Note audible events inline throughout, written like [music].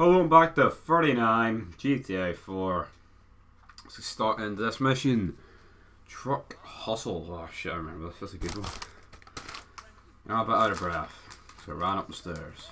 Hello and back to 39 GTA 4. Let's start into this mission. Truck Hustle. Oh shit, I remember this. That's a good one. I'm a bit out of breath, so I ran up the stairs.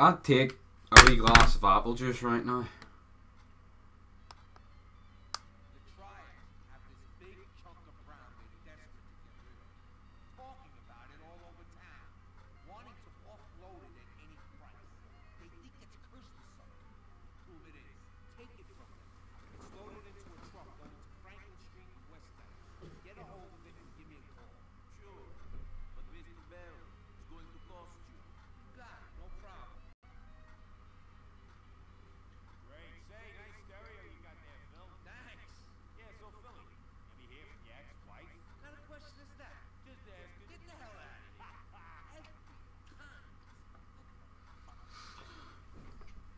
I'd take a wee glass of apple juice right now.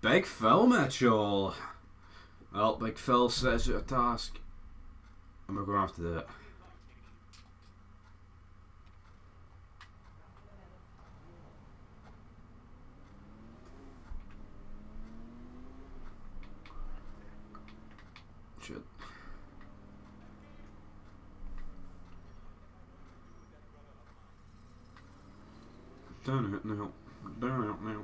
Big Phil Mitchell. Well, Big Phil says it's a task. And we're going to have to do it. Shit. Done it now. Done it now.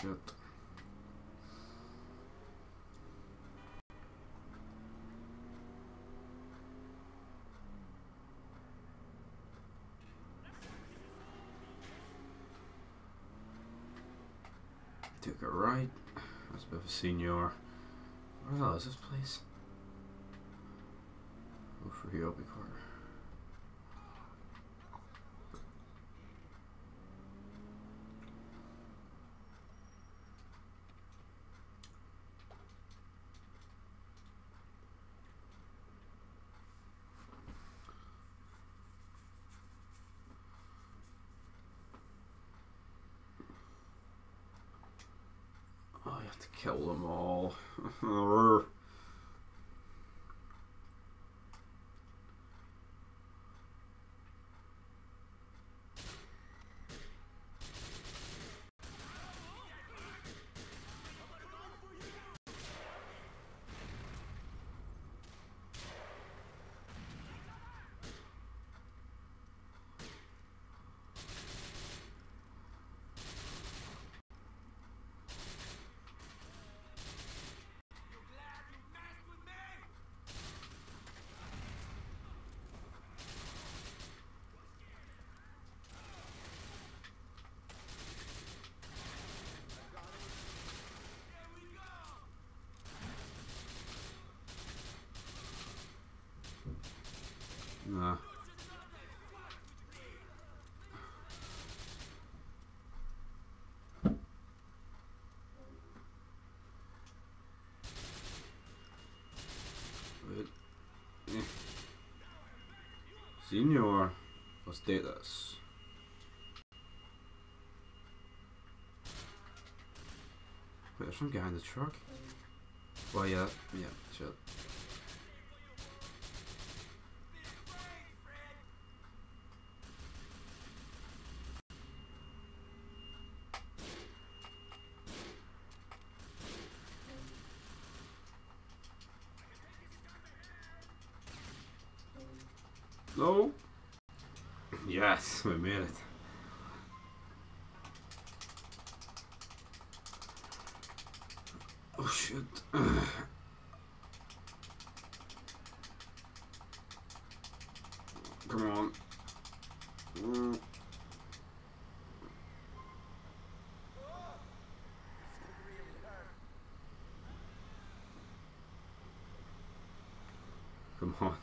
Shit. Took a right. That's a bit of a senior. Where the hell is this place? For here, Obi Carter. Oh, to kill them all. [laughs] Nah. Senior, let's date this. Wait, there's some guy in the truck. Well, yeah, yeah, shit. No. Yes, we made it. Oh shit. Come on. Mm. Come on.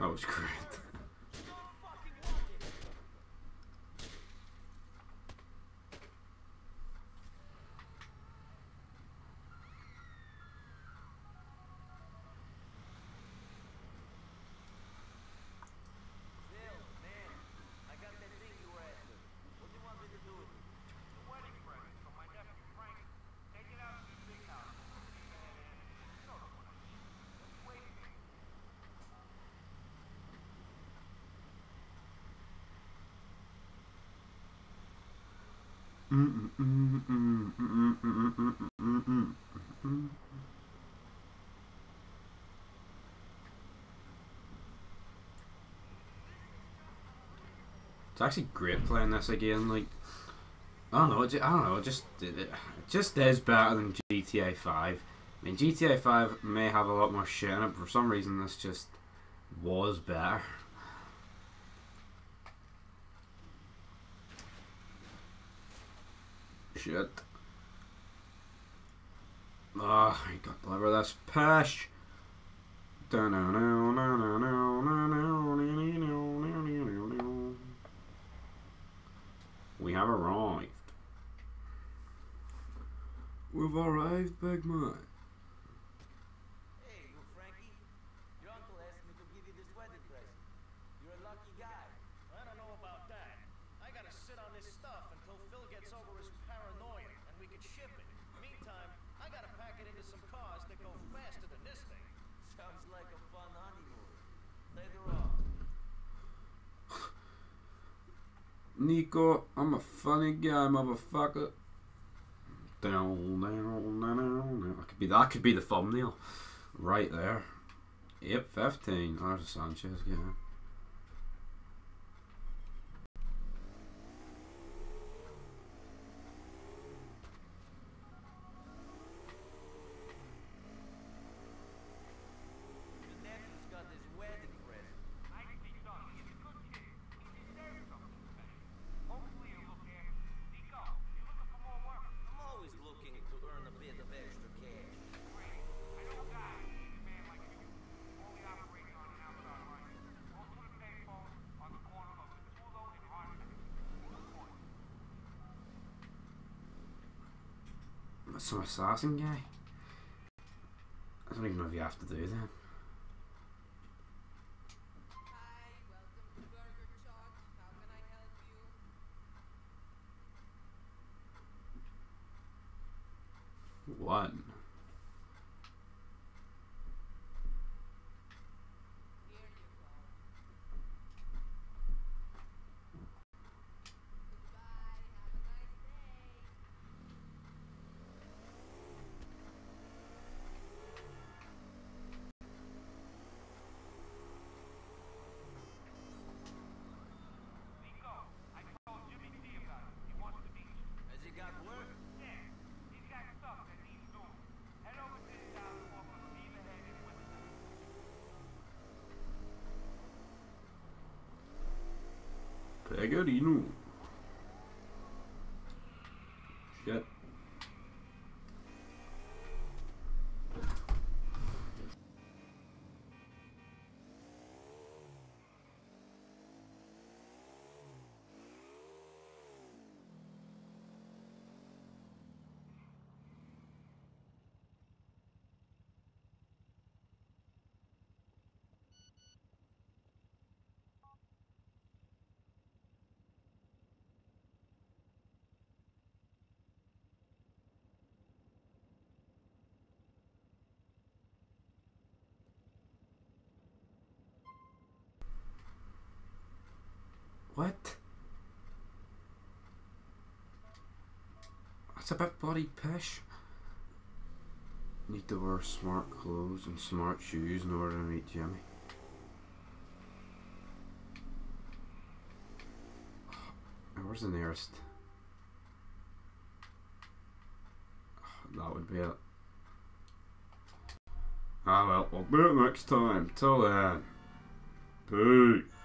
That was great. It's actually great playing this again. Like, I don't know. I don't know. Just it just is better than GTA Five. I mean, GTA Five may have a lot more shit in it, but for some reason, this just was better. Shit. Ah, I got deliver this push. We have arrived. We've arrived, big man. Hey, you Frankie. Your uncle asked me to give you this wedding present. You're a lucky guy. I don't know about that. I gotta sit on this stuff until Phil gets over his paranoia and we can ship it. Meantime, I gotta pack it into some cars that go faster than this thing. Sounds like a fun honeymoon. Later on. Nico, I'm a funny guy, motherfucker. Down, down, down, down. That could be that could be the thumbnail, right there. Yep, fifteen. There's a Sanchez. Yeah. Your nephew's got this wedding present. I'm always looking to earn a bit of extra cash. That's some assassin guy. I don't even know if you have to do that. Pegarino. What? That's a bit bloody pish. Need to wear smart clothes and smart shoes in order to meet Jimmy. Where's the nearest? That would be it. Ah well, we'll do it next time. Till then. Peace.